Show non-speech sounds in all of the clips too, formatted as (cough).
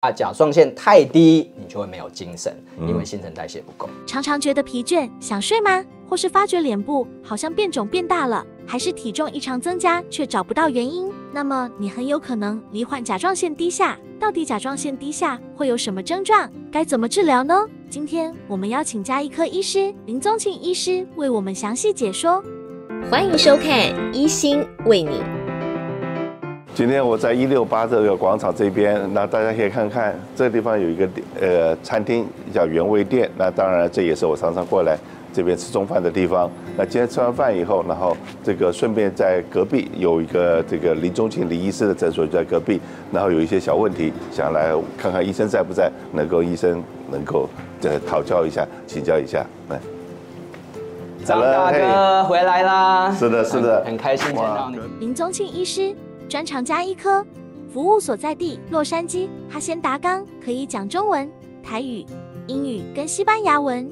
啊，甲状腺太低，你就会没有精神，因为新陈代谢不够。常常觉得疲倦、想睡吗？或是发觉脸部好像变肿变大了，还是体重异常增加却找不到原因？那么你很有可能罹患甲状腺低下。到底甲状腺低下会有什么症状？该怎么治疗呢？今天我们邀请加医科医师林宗庆医师为我们详细解说。欢迎收看《医心为你》。今天我在一六八这个广场这边，那大家可以看看这个地方有一个呃餐厅叫原味店，那当然这也是我常常过来这边吃中饭的地方。那今天吃完饭以后，然后这个顺便在隔壁有一个这个林中庆林医师的诊所就在隔壁，然后有一些小问题想来看看医生在不在，能够医生能够呃讨教一下，请教一下，来。张大哥回来啦！是的，是的，很开心见到你。林宗庆医师。专长加一科，服务所在地洛杉矶哈仙达冈，可以讲中文、台语、英语跟西班牙文。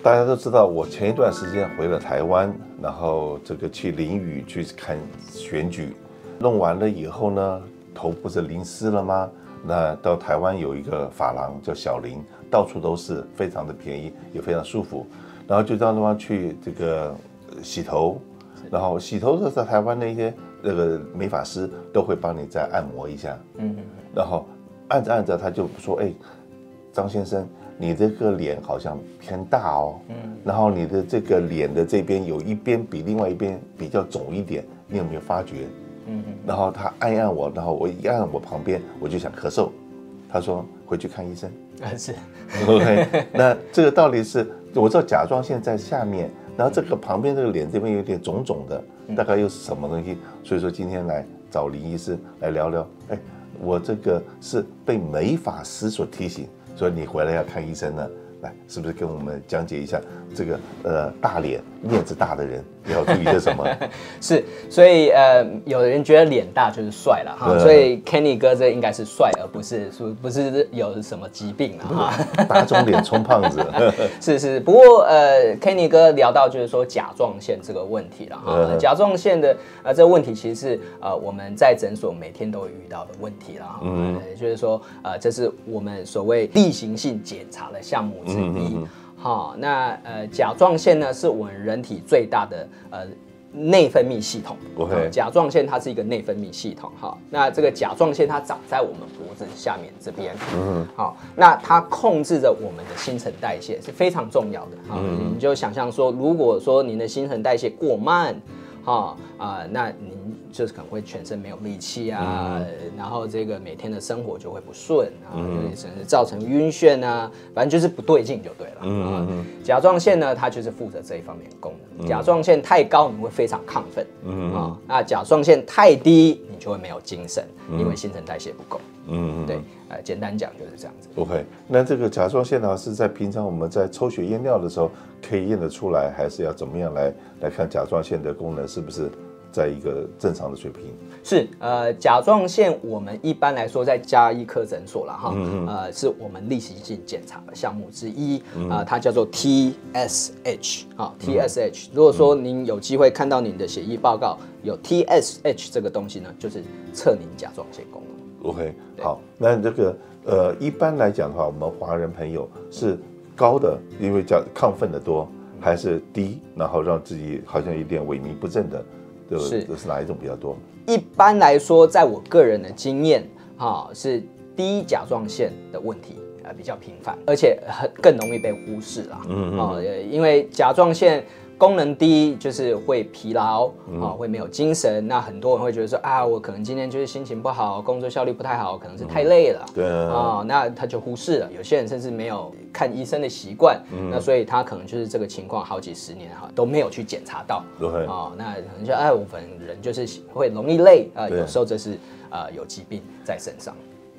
大家都知道，我前一段时间回了台湾，然后这个去淋雨去看选举，弄完了以后呢，头不是淋湿了吗？那到台湾有一个发廊叫小林，到处都是，非常的便宜，也非常舒服。然后就到那方去这个洗头，然后洗头的在台湾那些。那个美发师都会帮你再按摩一下，嗯，然后按着按着，他就说：“哎，张先生，你这个脸好像偏大哦，嗯，然后你的这个脸的这边有一边比另外一边比较肿一点，你有没有发觉？嗯，然后他按一按我，然后我一按我旁边，我就想咳嗽，他说回去看医生，啊 (laughs) 是，OK，那这个道理是，我知道甲状腺在下面。”然后这个旁边这个脸这边有点肿肿的，大概又是什么东西？所以说今天来找林医师来聊聊。哎，我这个是被美发师所提醒，所以你回来要看医生呢。来，是不是跟我们讲解一下这个呃大脸面子大的人要注意些什么？(laughs) 是，所以呃，有人觉得脸大就是帅了哈，所以 Kenny 哥这应该是帅，而不是说不是有什么疾病了哈。打肿脸充胖子，(laughs) 是是。不过呃，Kenny 哥聊到就是说甲状腺这个问题了哈，甲状腺的呃这个问题其实是呃我们在诊所每天都会遇到的问题了哈，嗯，就是说呃这是我们所谓例行性检查的项目。之一，好，那呃，甲状腺呢是我们人体最大的呃内分泌系统。OK，甲状腺它是一个内分泌系统，哈，那这个甲状腺它长在我们脖子下面这边，嗯，好，那它控制着我们的新陈代谢是非常重要的，哈，你就想象说，如果说您的新陈代谢过慢。哈啊，那您就是可能会全身没有力气啊，然后这个每天的生活就会不顺啊，甚至造成晕眩啊，反正就是不对劲就对了。嗯嗯甲状腺呢，它就是负责这一方面的功能。甲状腺太高，你会非常亢奋。嗯啊，那甲状腺太低，你就会没有精神，因为新陈代谢不够。嗯嗯，对，呃，简单讲就是这样子。OK，那这个甲状腺呢，是在平常我们在抽血验尿的时候可以验得出来，还是要怎么样来来看甲状腺的功能是不是在一个正常的水平？是，呃，甲状腺我们一般来说在加医科诊所了哈，呃，是我们例行性检查的项目之一啊，它叫做 TSH 啊，TSH。如果说您有机会看到您的血液报告有 TSH 这个东西呢，就是测您甲状腺功能。OK，好，那这个呃，一般来讲的话，我们华人朋友是高的，因为叫亢奋的多，还是低，然后让自己好像有点萎靡不振的，是是哪一种比较多？一般来说，在我个人的经验，哈，是低甲状腺的问题啊比较频繁，而且很更容易被忽视啦，嗯嗯，因为甲状腺。功能低就是会疲劳啊，会没有精神。那很多人会觉得说啊，我可能今天就是心情不好，工作效率不太好，可能是太累了。对啊，那他就忽视了。有些人甚至没有看医生的习惯，那所以他可能就是这个情况，好几十年哈都没有去检查到。对啊，那可能就哎，我反正人就是会容易累啊，有时候这是啊有疾病在身上。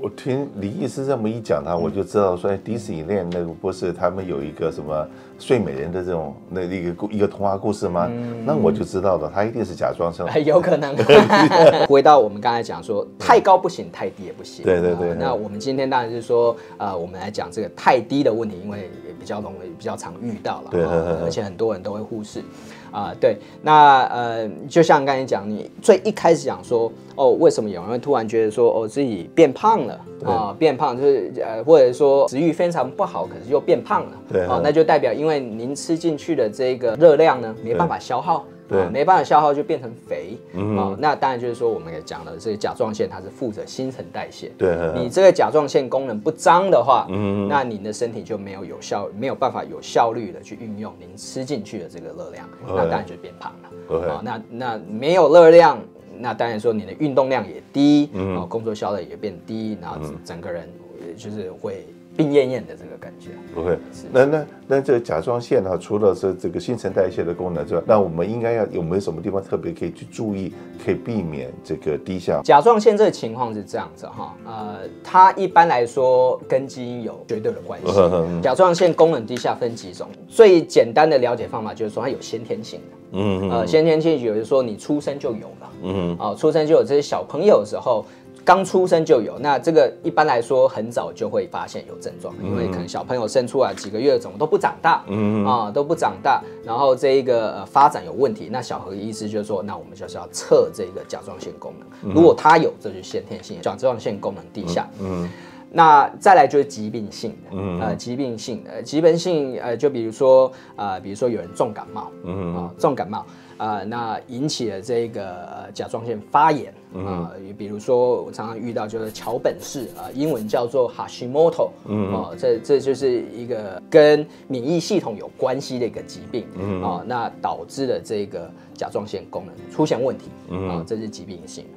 我听李医师这么一讲，他我就知道说，哎，迪士尼那个不是他们有一个什么睡美人的这种那一个故一个童话故事吗？那我就知道了，他一定是假装生。(laughs) 有可能。(laughs) 回到我们刚才讲说，太高不行，太低也不行。对对对。那我们今天当然是说，呃，我们来讲这个太低的问题，因为也比较容易、比较常遇到了。对。而且很多人都会忽视。啊、对，那呃，就像刚才讲，你最一开始讲说，哦，为什么有人会突然觉得说，哦，自己变胖了啊、变胖就是呃，或者说食欲非常不好，可是又变胖了，对哦，那就代表因为您吃进去的这个热量呢，没办法消耗。对。啊没办法消耗就变成肥，嗯啊、那当然就是说我们也讲了，这个甲状腺它是负责新陈代谢，对你这个甲状腺功能不彰的话，嗯那你的身体就没有有效，没有办法有效率的去运用您吃进去的这个热量，那当然就变胖了。对。啊，那那没有热量，那当然说你的运动量也低，嗯啊，工作效率也变低，然后整个人呃就是会病恹恹的这个感觉。不会，那那那这个甲状腺呢、除了是这个新陈代谢的功能之外，那我们应该要有没有什么地方特别可以去注意，可以避免这个低下？甲状腺这个情况是这样子哈，呃，它一般来说跟基因有绝对的关系。嗯甲状腺功能低下分几种，最简单的了解方法就是说它有先天性的，嗯呃，先天性就是说你出生就有了，嗯啊、出生就有，这些小朋友的时候。刚出生就有，那这个一般来说很早就会发现有症状，因为可能小朋友生出来几个月怎么都不长大，嗯。啊、都不长大，然后这一个呃发展有问题，那小何医师就说，那我们就是要测这个甲状腺功能，如果他有，这就是先天性甲状腺功能低下。嗯。那再来就是疾病性的，嗯。呃，疾病性的，疾病性，呃，就比如说，呃，比如说有人重感冒，嗯。啊、重感冒，呃，那引起了这个呃甲状腺发炎，嗯啊、比如说我常常遇到就是桥本氏，啊、英文叫做 Hashimoto，嗯哦，这这就是一个跟免疫系统有关系的一个疾病，嗯哦，那导致了这个甲状腺功能出现问题，嗯啊、这是疾病性。的。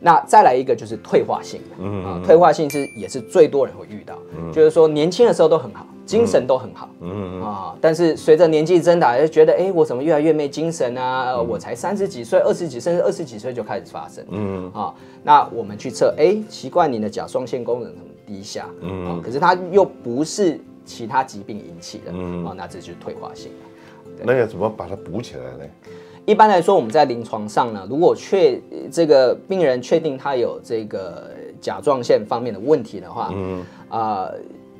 那再来一个就是退化性的，嗯啊，退化性是也是最多人会遇到，就是说年轻的时候都很好，精神都很好，嗯啊，但是随着年纪增大，就觉得哎，我怎么越来越没精神啊？呃我才三十几岁、二十几，甚至二十几岁就开始发生，嗯。啊，那我们去测，哎，奇怪，你的甲状腺功能怎么低下？嗯。啊，可是它又不是其他疾病引起的，嗯。啊，那这就是退化性。的。那要怎么把它补起来呢？一般来说，我们在临床上呢，如果确这个病人确定他有这个甲状腺方面的问题的话，嗯。啊、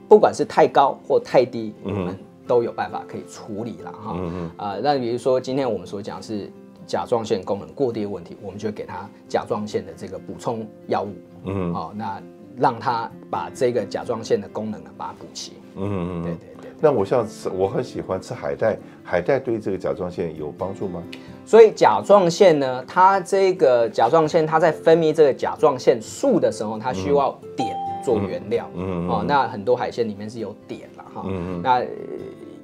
不管是太高或太低，我们都有办法可以处理了哈。嗯啊、那比如说今天我们所讲是甲状腺功能过低的问题，我们就给他甲状腺的这个补充药物，嗯哦，那让他把这个甲状腺的功能呢把它补齐。嗯嗯。对对对。那我像吃，我很喜欢吃海带，海带对这个甲状腺有帮助吗？所以甲状腺呢，它这个甲状腺它在分泌这个甲状腺素的时候，它需要碘做原料。嗯哦，那很多海鲜里面是有碘了哈。嗯那呃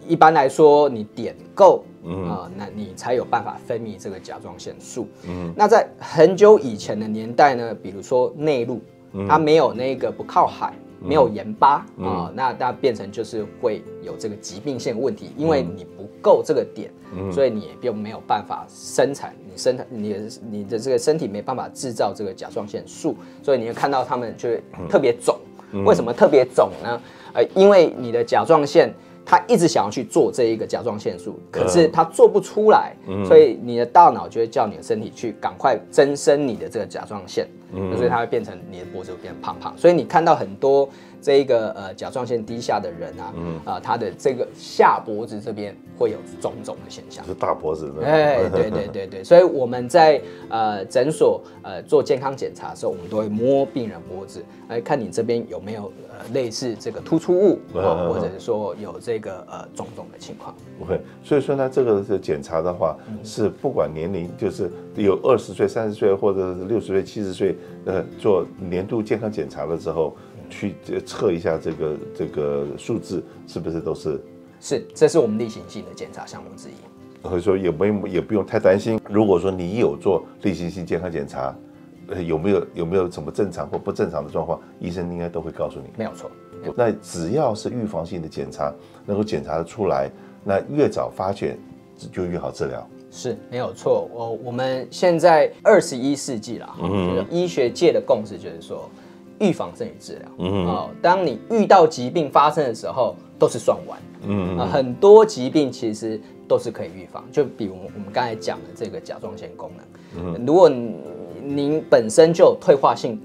一般来说，你碘够，嗯啊、那你才有办法分泌这个甲状腺素。嗯那在很久以前的年代呢，比如说内陆，嗯它没有那个不靠海，没有盐巴啊、那它变成就是会有这个疾病性问题，因为你不够这个碘，嗯。所以你也并没有办法生产，你生产你的你的这个身体没办法制造这个甲状腺素，所以你会看到他们就会特别肿。为什么特别肿呢？呃，因为你的甲状腺。它一直想要去做这一个甲状腺素，可是它做不出来，所以你的大脑就会叫你的身体去赶快增生你的这个甲状腺，所以它会变成你的脖子会变胖胖。所以你看到很多这一个呃甲状腺低下的人啊，啊、他的这个下脖子这边会有肿肿的现象。是大脖子的。哎，(laughs) 对对对对，所以我们在呃诊所呃做健康检查的时候，我们都会摸病人脖子，来看你这边有没有呃类似这个突出物，(laughs) 或者是说有这个呃肿肿的情况。不会，所以说呢，这个是检查的话，是不管年龄，就是有二十岁、三十岁，或者是六十岁、七十岁，呃，做年度健康检查的时候，去呃测一下这个这个数字是不是都是，是，这是我们例行性的检查项目之一。所以说也没有也不用太担心。如果说你有做例行性健康检查，呃，有没有有没有什么正常或不正常的状况，医生应该都会告诉你。没有错，那只要是预防性的检查能够检查得出来，那越早发现就越好治疗。是没有错。我我们现在二十一世纪了哈，就是医学界的共识就是说，预防胜于治疗。嗯哦，当你遇到疾病发生的时候，都是算完。很多疾病其实都是可以预防，就比如我们刚才讲的这个甲状腺功能，如果您本身就有退化性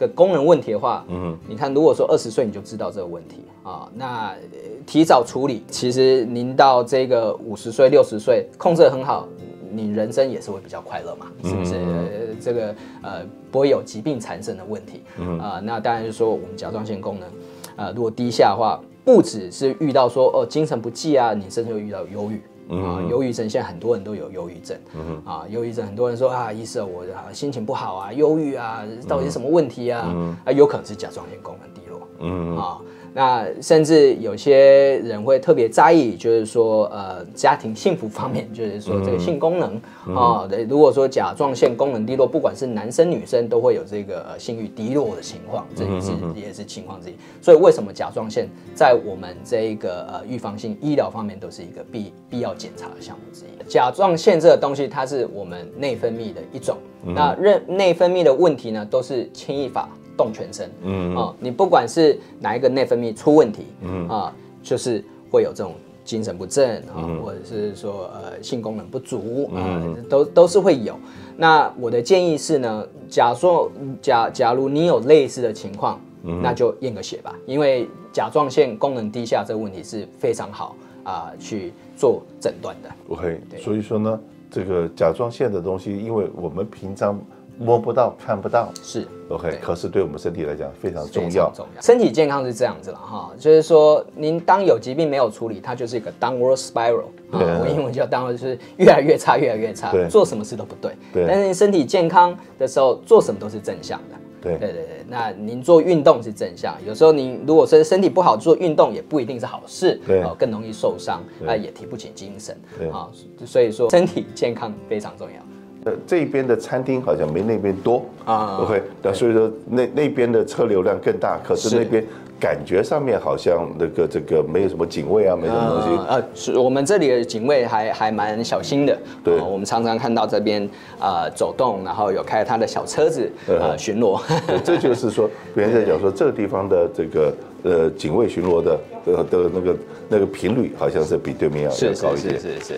个功能问题的话，嗯，你看，如果说二十岁你就知道这个问题啊，那呃提早处理，其实您到这个五十岁、六十岁控制得很好，你人生也是会比较快乐嘛，是不是？呃这个呃不会有疾病缠身的问题，啊、那当然就是说我们甲状腺功能，呃，如果低下的话，不只是遇到说哦精神不济啊，你甚至会遇到忧郁。啊，忧郁症现在很多人都有忧郁症，啊，忧郁症很多人说啊，医生我啊心情不好啊，忧郁啊，到底是什么问题啊？啊，有可能是甲状腺功能低落，嗯啊，那甚至有些人会特别在意，就是说呃家庭幸福方面，就是说这个性功能啊，对，如果说甲状腺功能低落，不管是男生女生都会有这个呃性欲低落的情况，这也是也是情况之一。所以为什么甲状腺在我们这一个呃预防性医疗方面都是一个必必要检查的项目之一？甲状腺这个东西，它是我们内分泌的一种，那任内分泌的问题呢，都是轻易发动全身，嗯。啊，你不管是哪一个内分泌出问题，嗯。啊，就是会有这种精神不振啊，或者是说呃性功能不足啊，都都是会有。那我的建议是呢，假说假假如你有类似的情况，那就验个血吧，因为甲状腺功能低下这个问题是非常好啊、去做诊断的。OK，所以说呢，这个甲状腺的东西，因为我们平常摸不到、看不到是。，OK，对可是对我们身体来讲非常重要。重要。身体健康是这样子了哈，就是说您当有疾病没有处理，它就是一个 downward spiral 啊对，我英文叫 downward，就是越来越差，越来越差对，做什么事都不对。对但是您身体健康的时候，做什么都是正向的。对对对对，那您做运动是正向，有时候您如果是身体不好做运动，也不一定是好事，对哦，更容易受伤，啊，也提不起精神，对啊，所以说身体健康非常重要。呃，这边的餐厅好像没那边多啊，OK，那所以说那那边的车流量更大，可是是那边感觉上面好像那个这个没有什么警卫啊，没什么东西。呃，是我们这里的警卫还还蛮小心的。对呃我们常常看到这边呃走动，然后有开他的小车子嗯呃巡逻。这就是说，(laughs) 别人在讲说这个地方的这个呃警卫巡逻的呃的那个那个频率，好像是比对面要要是是高一点是。是是。